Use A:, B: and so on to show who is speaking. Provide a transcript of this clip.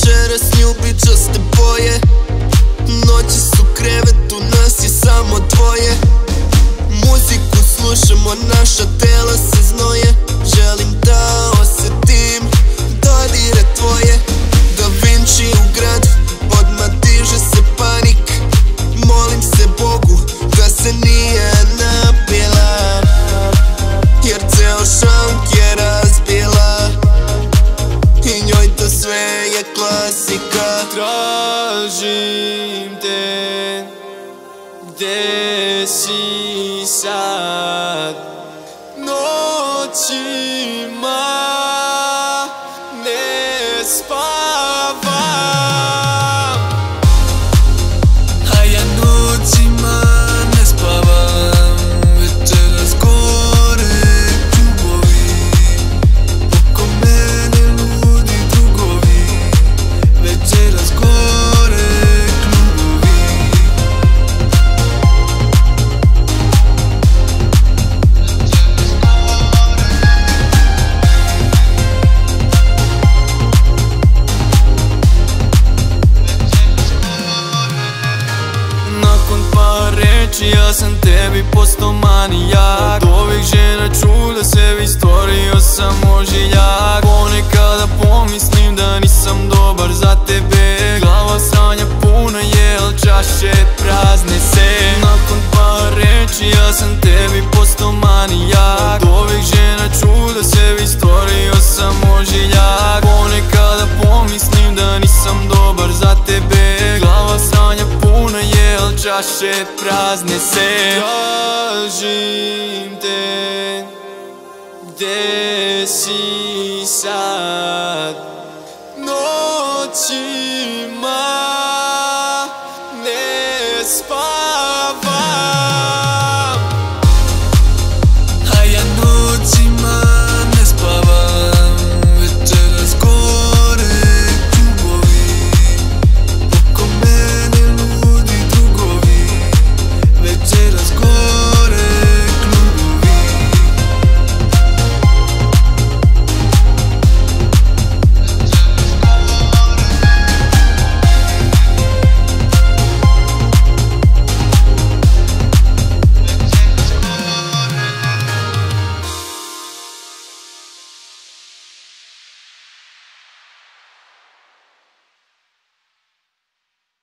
A: should njoj to sve je klasika
B: Tražim te Gde si sad Noćima par reči ja sam tebi postao manijak. Od ovih žena čuda sebi stvorio sam ožiljak. Ponekada pomislim da nisam dobar za tebe. Glava sranja puna je, al čaše prazne se. Nakon par reči ja sam tebi postao manijak čaše prazne se. Tražim te Gde si sad